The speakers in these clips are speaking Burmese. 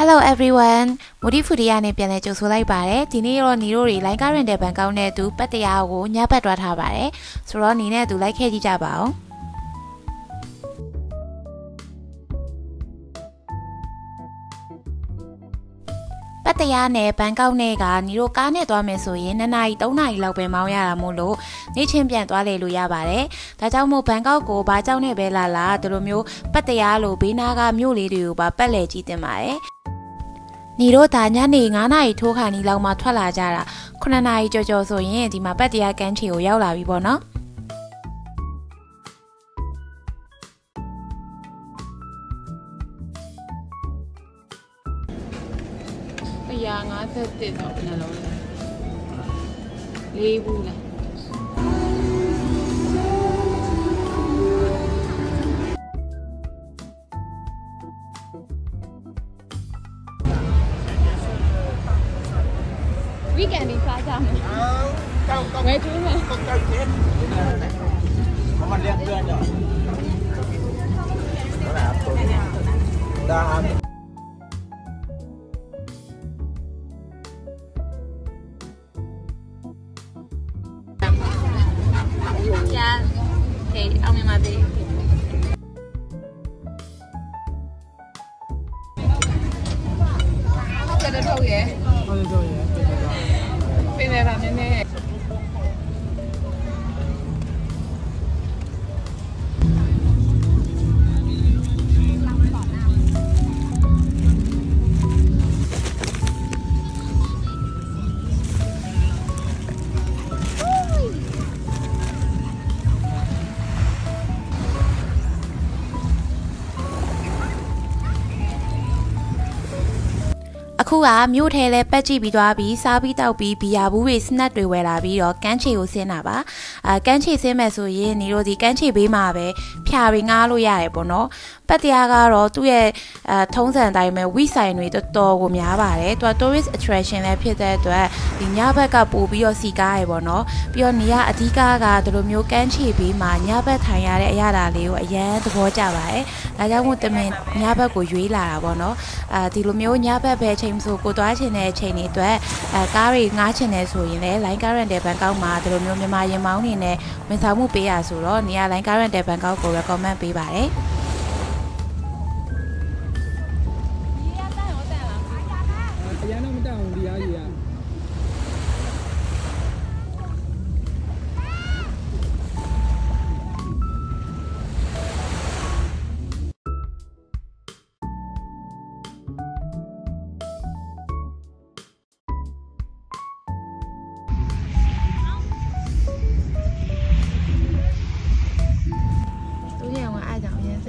Hello everyone မိုဒီဖူဒီယာနဲ့ပြန်လဲကြိုဆိုလိုက်ပါတယ်ဒီနေ့တော့ညီတို့တွေ line current တဲ့ဘန်ကောက်နဲ့အတူပတ်တရားကိုညဘက်တွားထားပါတယ်ဆိုတော့ညီနဲ့အတူလိုက်ခဲ့ကြည့်ကြပါဦးပတ်တရားနဲ့ဘန်ကောက်နဲ့ကညီတို့ကားနဲ့သွားမယ်ဆိုရင်2နာရီ3နာရီလောက်ပဲမောင်းရတာမို့လို့နေချင်းပြန်သွားလေလို့ရပါတယ်။ဒါကြောင့်မို့ဘန်ကောက်ကိုဘာကြောင့်နဲ့ပဲလာလာဒီလိုမျိုးပတ်တရားလို့ဘေးနားကမြို့လေးတွေကိုပါပတ်လည်ကြည့်တင်ပါတယ်။ ညီတို့ဒါညနေ9နာရီထိုးခါနီလောက်မှထွက်လာကြတာ9နာရီကြော်ကြော်ဆိုရင်ဒီမှာပတ်တရားကန်းချီကိုရောက်လာပြီပေါ့နော်။151တော့ဘယ်နှလုံးလဲလေးဘူးလား ဝီကန်ဒီစားကြမယ်ဝယ်ကျွေးမယ် có mặt liên tuyên rồi đó là tôi đang ăn ရှာဟေးအောင်မြင်ပါသေးကျတော့ထုတ်ရဲ thôi rồi ပြင်နေတာန ည်းန အခုကမြို့ထဲလဲပက်ကြည့်ပြီးသွားပြီးစားပြီးတောက်ပြီးဘီယာဘူးတွေစနက်တွေဝယ်လာပြီးတော့ကန်းချီကိုဆင်းတာပါအာကန်းချီဆင်းမယ်ဆိုရင်နေတို့ဒီကန်းချီဘေးမှာပဲဖြာတွေငားလို့ရတယ်ပေါ့နော်ပတ်တရားကတော့သူ့ရဲ့အာထုံးစံအတိုင်းပဲဝိဆိုင်တွေတော်တော်ကိုများပါတယ်သူက tourist attraction လည်းဖြစ်တဲ့အတွက်ဒီညဘက်ကပို့ပြီးတော့စီကားရပေါ့နော်ပြီးတော့နေရအဓိကကဒီလိုမျိုးကန်းချီဘေးမှာညဘက်ထိုင်ရတဲ့အရာလေးကိုအရန်သဘောကျပါတယ်ဒါကြောင့်မို့တမင်ညဘက်ကိုရွေးလာတာပေါ့နော်အာဒီလိုမျိုးညဘက်ပဲချိန်ဆိုကိုသွားချင်တဲ့အချိန်တွေအတွက်အဲကားတွေငားချင်တယ်ဆိုရင်လည်း line current တဲ့ဘန်ကောက်မှာဒီလိုမျိုးမြန်မာရင်မောင်းနေနဲ့ဝန်ဆောင်မှုပေးရဆိုတော့နေရာ line current တဲ့ဘန်ကောက်ကို recommend ပေးပါတယ်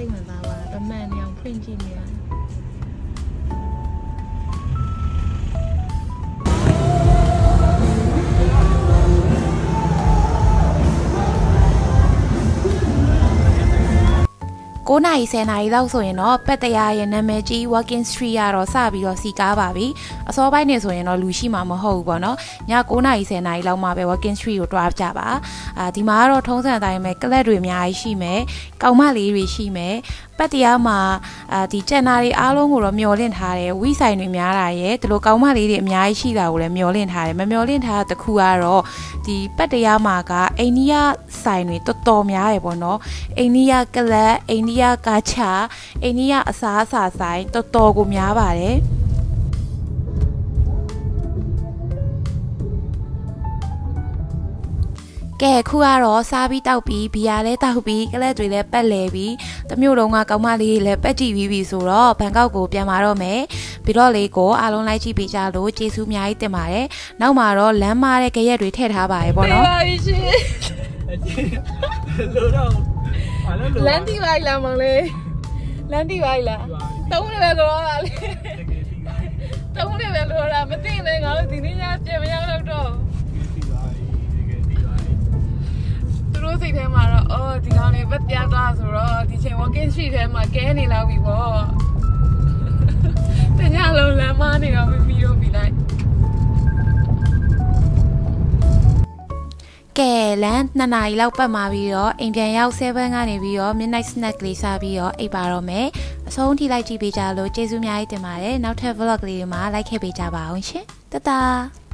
စိတ်ဝင်စားပါဗမန်ညောင်ဖွင့်ကြည့်နေတာ 9နာရီ10နာရီလောက်ဆိုရင်တော့ပက်တရားရဲ့နာမည်ကြီး Walking Street ရတော့စပြီးတော့စီကားပါပြီအစောပိုင်းနေဆိုရင်တော့လူရှိမှာမဟုတ်ဘူးပေါ့နော်ည9နာရီ10နာရီလောက်မှပဲ Walking Street ကိုတွားကြပါအာဒီမှာကတော့ထုံးစံအတိုင်းပဲကလပ်တွေအများကြီးရှိမယ်ကောင်မလေးတွေရှိမယ်ပတ်တရားမှာအာဒီကျန်နာတွေအားလုံးကိုတော့မျောလင့်ထားတယ်ဝိဆိုင်တွေများတာရဲ့ဒီလိုကောင်မလေးတွေအများကြီးရှိတာကိုလည်းမျောလင့်ထားတယ်မမျောလင့်ထားတဲ့တစ်ခုကတော့ဒီပတ်တရားမှာကအိန္ဒိယဆိုင်တွေတော်တော်များရယ်ပေါ့နော်အိန္ဒိယကလပ်အိန္ဒိယကာချာအိန္ဒိယအစားအစာဆိုင်တော်တော်ကိုများပါတယ်ကဲခုကတော့စားပြီးတောက်ပြီးဘီယာလဲတောက်ပြီးကလက်တွေလည်းပက်လဲပြီးတမျိုးလုံးကကောင်းမလေးလည်းပက်ကြည့်ပြီးပြီဆိုတော့ဘန်ကောက်ကိုပြန်มาတော့မယ်ပြီးတော့လေးကိုအားလုံးလိုက်ကြည့်ပေးကြလို့ကျေးဇူးအများကြီးတင်ပါတယ်နောက်မှာတော့လမ်းမတဲ့ကြရက်တွေထည့်ထားပါရေပေါ့နော်ပါရှင်လို့တော့ဘာ လို့လို့လမ်းတိပါလားမောင်လေးလမ်းတိပါလားတုံးနေပဲကြောတာလေတုံးနေပဲကြောတာမသိနဲ့ငါတို့ဒီနေ့ညပြန်မရောက်တော့တော့သူတို့စိတ်ထဲမှာတော့အော်ဒီကောင်လေးပတ်ပြားသွားဆိုတော့ဒီချိန် walking street ထဲမှာကဲနေလောက်ပြီပေါ့တညလုံးလမ်းမနေတော့မပြီးတော့ပြီးလိုက် ကဲလမ်း2နာရီလောက်ပတ်มาပြီးတော့အိမ်ပြန်ရောက်7ကနေပြီးတော့ midnight snack လေးစားပြီးတော့အိပ်ပါတော့မယ်အဆုံးထိလိုက်ကြည့်ပေးကြလို့ကျေးဇူးအများကြီးတင်ပါတယ်နောက်ထပ် vlog လေးတွေမှာ like ခဲ့ပေးကြပါအောင်ရှင်တတား